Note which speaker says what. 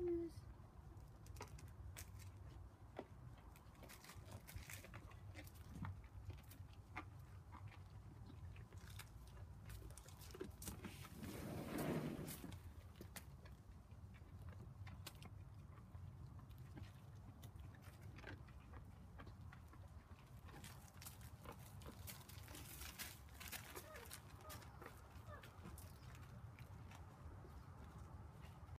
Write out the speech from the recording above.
Speaker 1: Bye, Moose.